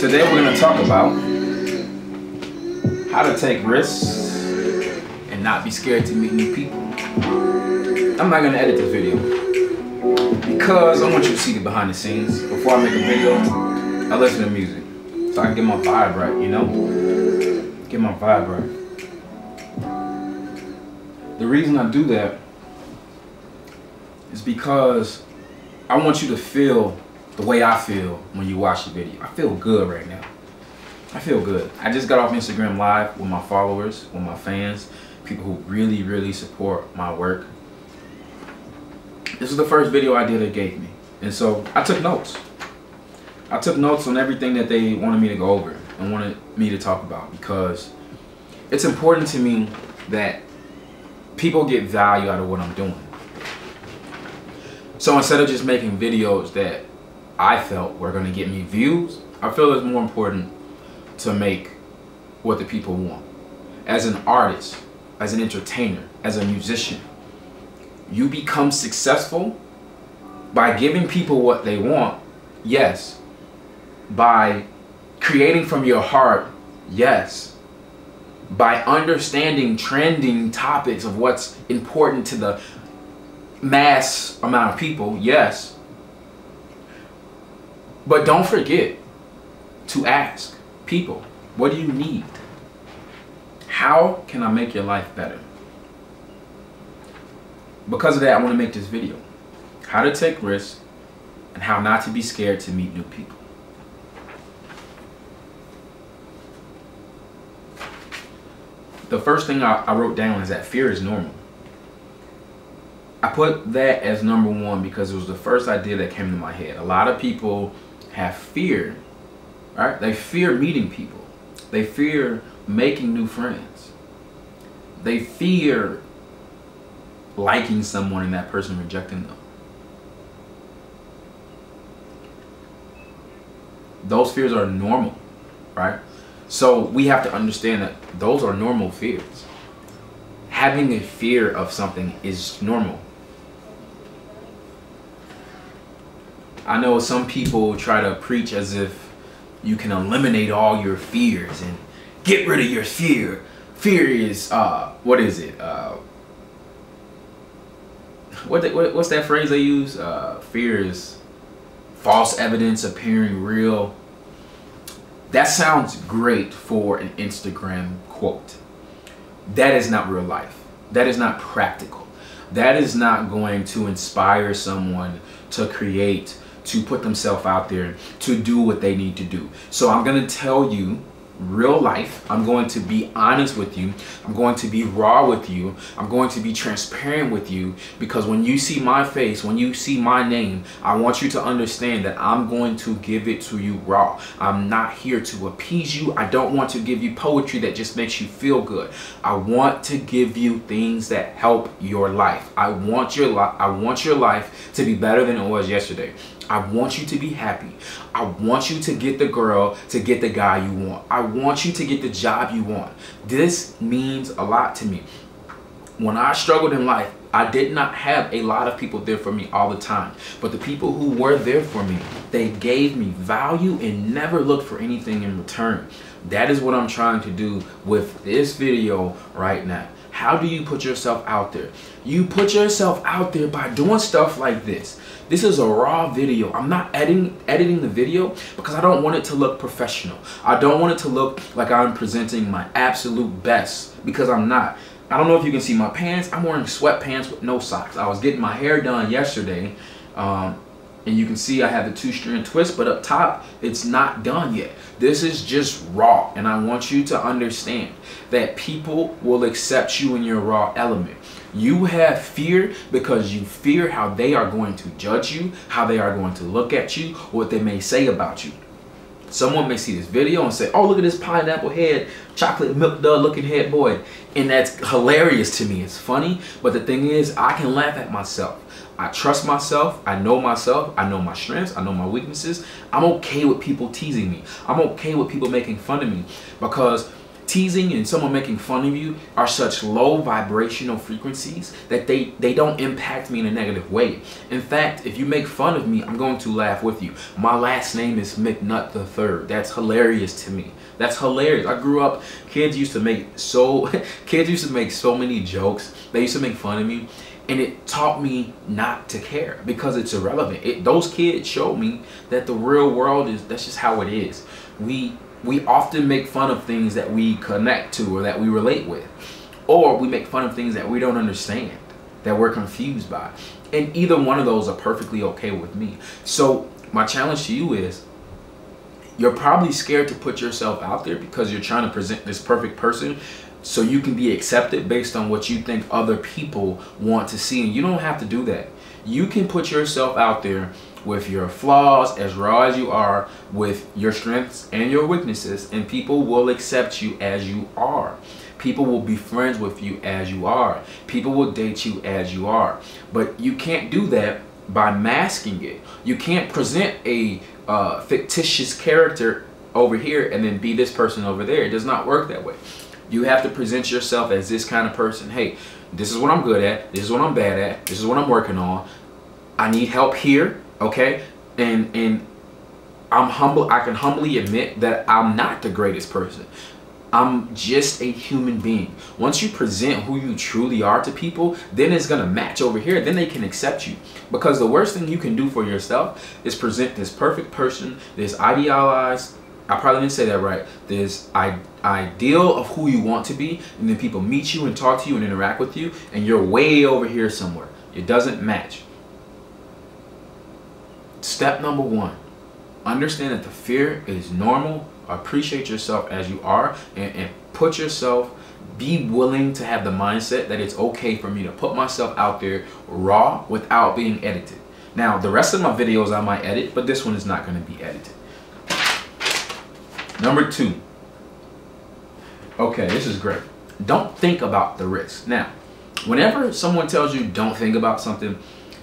Today we're going to talk about how to take risks and not be scared to meet new people. I'm not going to edit this video because I want you to see the behind the scenes. Before I make a video, I listen to music so I can get my vibe right, you know? Get my vibe right. The reason I do that is because I want you to feel the way I feel when you watch the video. I feel good right now. I feel good. I just got off Instagram Live with my followers, with my fans, people who really, really support my work. This is the first video idea they gave me. And so I took notes. I took notes on everything that they wanted me to go over and wanted me to talk about because it's important to me that people get value out of what I'm doing. So instead of just making videos that I felt were going to get me views, I feel it's more important to make what the people want. As an artist, as an entertainer, as a musician, you become successful by giving people what they want, yes. By creating from your heart, yes. By understanding trending topics of what's important to the mass amount of people, yes. But don't forget to ask people, what do you need? How can I make your life better? Because of that, I want to make this video. How to take risks and how not to be scared to meet new people. The first thing I, wrote down is that fear is normal. I put that as number one because it was the first idea that came to my head. A lot of people have fear, right? They fear meeting people. They fear making new friends. They fear liking someone and that person rejecting them. Those fears are normal, right? So we have to understand that those are normal fears. Having a fear of something is normal. I know some people try to preach as if you can eliminate all your fears and get rid of your fear. Fear is uh, what is it? Uh, what, they, what what's that phrase they use? Uh, fear is false evidence appearing real. That sounds great for an Instagram quote. That is not real life. That is not practical. That is not going to inspire someone to create to put themselves out there to do what they need to do. So I'm going to tell you real life. I'm going to be honest with you. I'm going to be raw with you. I'm going to be transparent with you because when you see my face, when you see my name, I want you to understand that I'm going to give it to you raw. I'm not here to appease you. I don't want to give you poetry that just makes you feel good. I want to give you things that help your life. I want your life I want your life to be better than it was yesterday. I want you to be happy. I want you to get the girl, to get the guy you want. I want you to get the job you want. This means a lot to me. When I struggled in life, I did not have a lot of people there for me all the time. But the people who were there for me, they gave me value and never looked for anything in return. That is what I'm trying to do with this video right now. How do you put yourself out there? You put yourself out there by doing stuff like this. This is a raw video. I'm not editing editing the video because I don't want it to look professional. I don't want it to look like I'm presenting my absolute best because I'm not. I don't know if you can see my pants. I'm wearing sweatpants with no socks. I was getting my hair done yesterday. Um, and you can see I have the two string twist but up top it's not done yet this is just raw and I want you to understand that people will accept you in your raw element you have fear because you fear how they are going to judge you how they are going to look at you what they may say about you someone may see this video and say oh look at this pineapple head chocolate milk dud looking head boy and that's hilarious to me it's funny but the thing is I can laugh at myself I trust myself. I know myself. I know my strengths. I know my weaknesses. I'm okay with people teasing me. I'm okay with people making fun of me because teasing and someone making fun of you are such low vibrational frequencies that they they don't impact me in a negative way. In fact if you make fun of me i'm going to laugh with you. My last name is McNutt the third. That's hilarious to me. That's hilarious. I grew up kids used to make so kids used to make so many jokes. They used to make fun of me and it taught me not to care because it's irrelevant. It, those kids showed me that the real world is that's just how it is. We we often make fun of things that we connect to or that we relate with. Or we make fun of things that we don't understand, that we're confused by. And either one of those are perfectly okay with me. So my challenge to you is you're probably scared to put yourself out there because you're trying to present this perfect person so you can be accepted based on what you think other people want to see. And you don't have to do that. You can put yourself out there with your flaws as raw as you are, with your strengths and your weaknesses, and people will accept you as you are. People will be friends with you as you are. People will date you as you are. But you can't do that by masking it. You can't present a uh, fictitious character over here and then be this person over there. It does not work that way. You have to present yourself as this kind of person. Hey, this is what I'm good at. This is what I'm bad at. This is what I'm working on. I need help here okay and and i'm humble i can humbly admit that i'm not the greatest person i'm just a human being once you present who you truly are to people then it's to match over here then they can accept you because the worst thing you can do for yourself is present this perfect person this idealized I probably didn't say that right. This ideal of who you want to be, and then people meet you and talk to you and interact with you, and you're way over here somewhere. It doesn't match. Step number one, understand that the fear is normal. Appreciate yourself as you are and, and put yourself, be willing to have the mindset that it's okay for me to put myself out there raw without being edited. Now, the rest of my videos I might edit, but this one is not going to be edited. Number two. Okay, this is great. Don't think about the risk. Now, whenever someone tells you don't think about something,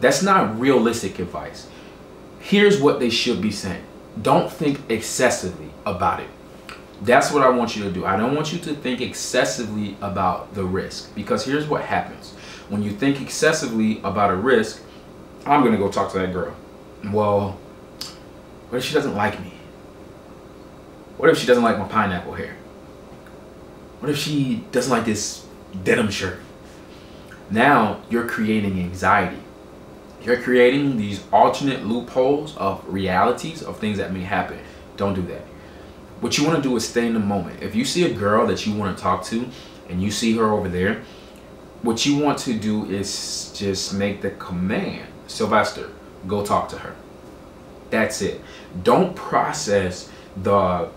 that's not realistic advice here's what they should be saying. Don't think excessively about it. That's what I want you to do. I don't want you to think excessively about the risk because here's what happens. When you think excessively about a risk, I'm going to go talk to that girl. Well, what if she doesn't like me? What if she doesn't like my pineapple hair? What if she doesn't like this denim shirt? Now you're creating anxiety you're creating these alternate loopholes of realities of things that may happen. Don't do that. What you want to do is stay in the moment. If you see a girl that you want to talk to and you see her over there, what you want to do is just make the command, Sylvester, go talk to her. That's it. Don't process the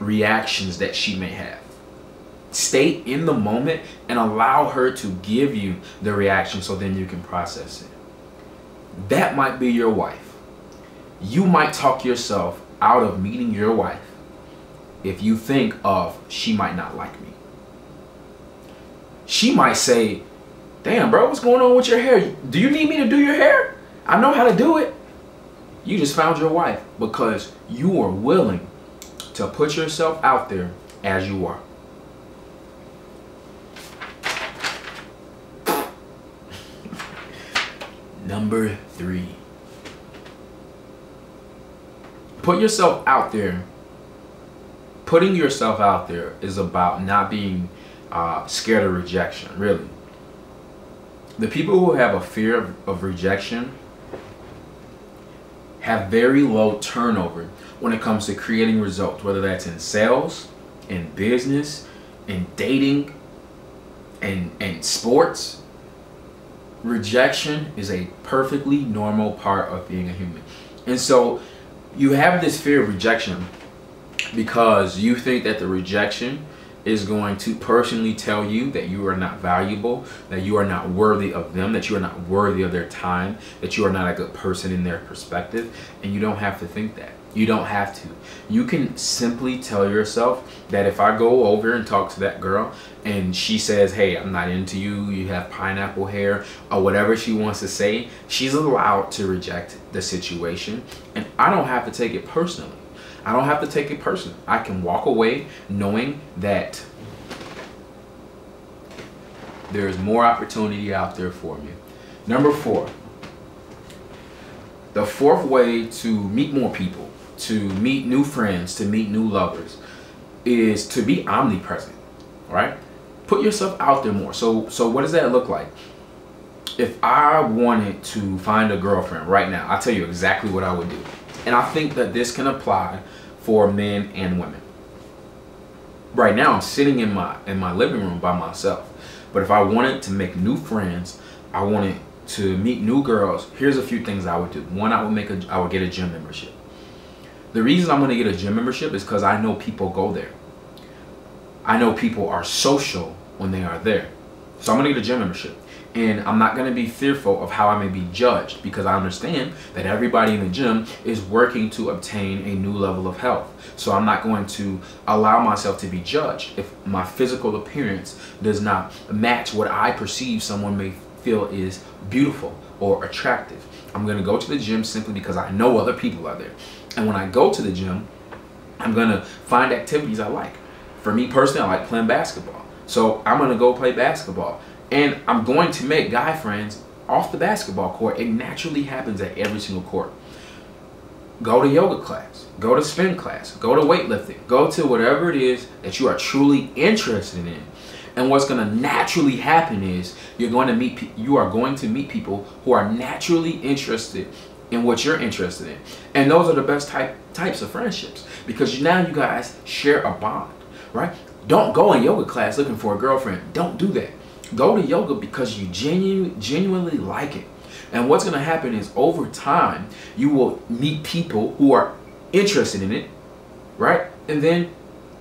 reactions that she may have stay in the moment and allow her to give you the reaction so then you can process it. That might be your wife. You might talk yourself out of meeting your wife if you think of she might not like me. She might say, damn bro, what's going on with your hair? Do you need me to do your hair? I know how to do it. You just found your wife because you are willing to put yourself out there as you are. Number three. Put yourself out there. Putting yourself out there is about not being uh, scared of rejection, really. The people who have a fear of, of rejection have very low turnover when it comes to creating results, whether that's in sales, in business, in dating, and, and sports, rejection is a perfectly normal part of being a human. And so you have this fear of rejection because you think that the rejection is going to personally tell you that you are not valuable, that you are not worthy of them, that you are not worthy of their time, that you are not a good person in their perspective, and you don't have to think that. You don't have to. You can simply tell yourself that if I go over and talk to that girl and she says, hey, I'm not into you, you have pineapple hair, or whatever she wants to say, she's allowed to reject the situation. And I don't have to take it personally. I don't have to take it personally. I can walk away knowing that there's more opportunity out there for me. Number four, the fourth way to meet more people, to meet new friends, to meet new lovers, is to be omnipresent, right? Put yourself out there more. So, so what does that look like? If I wanted to find a girlfriend right now, I'll tell you exactly what I would do. And I think that this can apply for men and women. Right now, I'm sitting in my in my living room by myself. But if I wanted to make new friends, I wanted to meet new girls, here's a few things I would do. One, I would make a I would get a gym membership. The reason I'm gonna get a gym membership is because I know people go there. I know people are social when they are there. So I'm gonna get a gym membership. And I'm not gonna be fearful of how I may be judged because I understand that everybody in the gym is working to obtain a new level of health. So I'm not going to allow myself to be judged if my physical appearance does not match what I perceive someone may feel is beautiful or attractive. I'm gonna go to the gym simply because I know other people are there. And when I go to the gym, I'm gonna find activities I like. For me personally, I like playing basketball. So I'm gonna go play basketball. And I'm going to make guy friends off the basketball court. It naturally happens at every single court. Go to yoga class, go to spin class, go to weightlifting, go to whatever it is that you are truly interested in. And what's going to naturally happen is you're going to meet you are going to meet people who are naturally interested in what you're interested in. And those are the best type types of friendships because now you guys share a bond, right? Don't go in yoga class looking for a girlfriend. Don't do that. Go to yoga because you genuinely, genuinely like it. And what's going to happen is over time, you will meet people who are interested in it, right? And then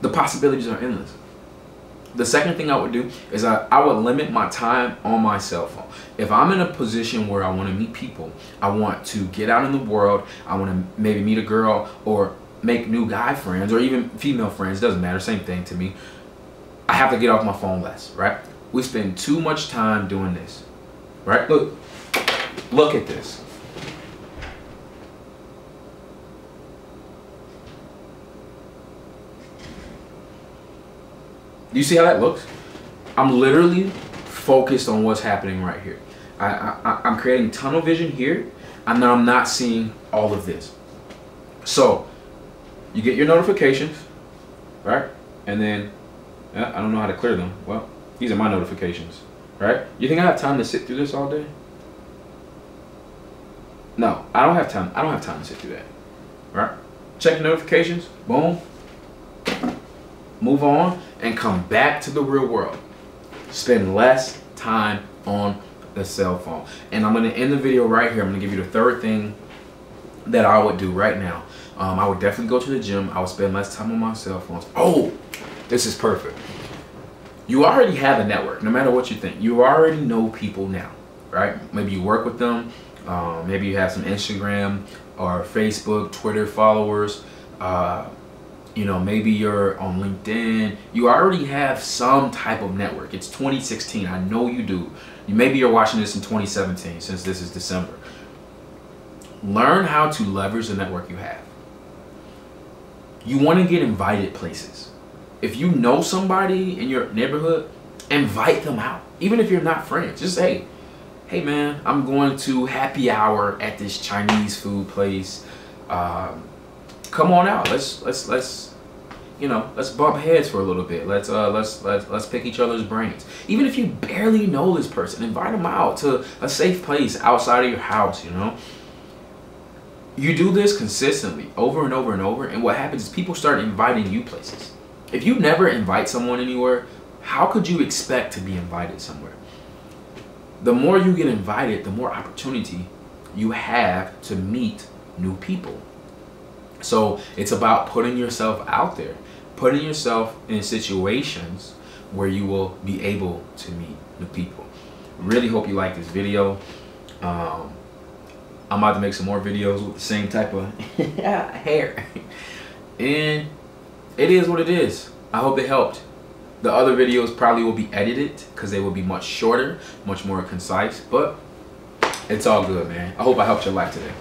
the possibilities are endless. The second thing I would do is I, I would limit my time on my cell phone. If I'm in a position where I want to meet people, I want to get out in the world, I want to maybe meet a girl or make new guy friends or even female friends, doesn't matter, same thing to me. I have to get off my phone less, right? We spend too much time doing this, right? Look, look at this. You see how that looks? I'm literally focused on what's happening right here. I, I'm creating tunnel vision here, and then I'm not seeing all of this. So, you get your notifications, right? And then, uh, I don't know how to clear them. Well, these are my notifications, right? You think I have time to sit through this all day? No, I don't have time. I don't have time to sit through that, right? Check your notifications, boom, move on, and come back to the real world. Spend less time on the cell phone. And I'm gonna end the video right here. I'm gonna give you the third thing that I would do right now. Um, I would definitely go to the gym. I would spend less time on my cell phones. Oh, this is perfect. You already have a network, no matter what you think. You already know people now, right? Maybe you work with them. Um, maybe you have some Instagram or Facebook, Twitter followers. Uh, you know, maybe you're on LinkedIn. You already have some type of network. It's 2016. I know you do. Maybe you're watching this in 2017 since this is December. Learn how to leverage the network you have. You want to get invited places. If you know somebody in your neighborhood, invite them out. Even if you're not friends, just say, hey man, I'm going to happy hour at this Chinese food place. Um, come on out. Let's let's let's you know let's bump heads for a little bit. Let's uh let's let's let's pick each other's brains. Even if you barely know this person, invite them out to a safe place outside of your house. You know. You do this consistently over and over and over, and what happens is people start inviting you places. If you never invite someone anywhere, how could you expect to be invited somewhere? The more you get invited, the more opportunity you have to meet new people. So it's about putting yourself out there, putting yourself in situations where you will be able to meet new people. Really hope you like this video. Um, I'm about to make some more videos with the same type of hair. and it is what it is. I hope it helped. The other videos probably will be edited because they will be much shorter, much more concise, but it's all good, man. I hope I helped your life today.